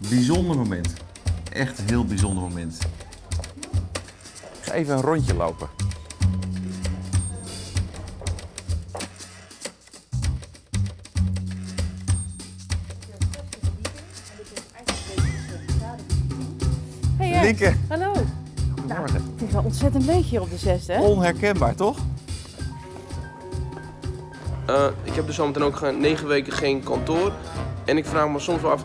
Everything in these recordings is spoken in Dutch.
Bijzonder moment. Echt een heel bijzonder moment. Ik ga even een rondje lopen. Hey. Linke, Hallo. Goedemorgen. Het is wel ontzettend leeg hier op de zesde, hè? onherkenbaar toch? Eh, ik heb dus zometeen ook negen weken geen kantoor. En ik vraag me soms wel af.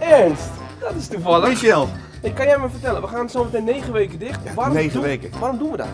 Ernst, dat is toevallig. Michel. Hey, kan jij me vertellen, we gaan zometeen negen weken dicht. waarom negen doen, weken. Waarom doen we dat?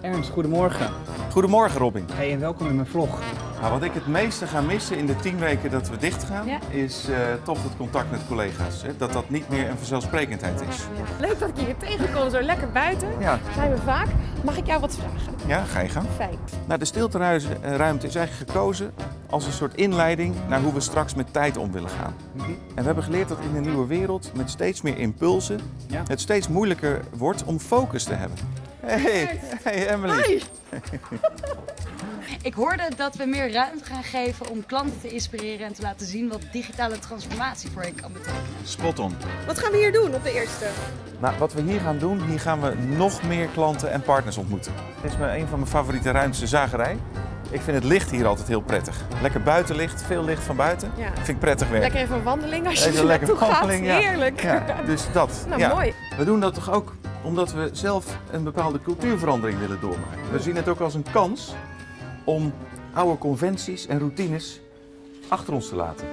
Ernst, goedemorgen. Goedemorgen Robin. Hey, en welkom in mijn vlog. Nou, wat ik het meeste ga missen in de tien weken dat we dicht gaan, Ja. is eh, toch het contact met collega's. Hè? Dat dat niet meer een vanzelfsprekendheid is. Leuk dat ik je hier tegenkom, zo lekker buiten. Ja, Zijn we vaak. Mag ik jou wat vragen? ja ga je gang. Fijn. Nou, de stilteruimte is eigenlijk gekozen als een soort inleiding naar hoe we straks met tijd om willen gaan. En we hebben geleerd dat in een nieuwe wereld met steeds meer impulsen Ja. het steeds moeilijker wordt om focus te hebben. Hey, hey Emily. Ik hoorde dat we meer ruimte gaan geven om klanten te inspireren en te laten zien wat digitale transformatie voor hen kan betekenen. Spot on. Wat gaan we hier doen op de eerste? Nou, wat we hier gaan doen, hier gaan we nog meer klanten en partners ontmoeten. Dit is mijn, een van mijn favoriete ruimtes, de zagerij. Ik vind het licht hier altijd heel prettig. Lekker buitenlicht, veel licht van buiten. Ja. Vind ik prettig werken. Lekker even een wandeling als je Even er lekker naartoe gaat. ja. Heerlijk. Ja, dus dat. Nou, mooi. We doen dat toch ook omdat we zelf een bepaalde cultuurverandering willen doormaken. We zien het ook als een kans om oude conventies en routines achter ons te laten.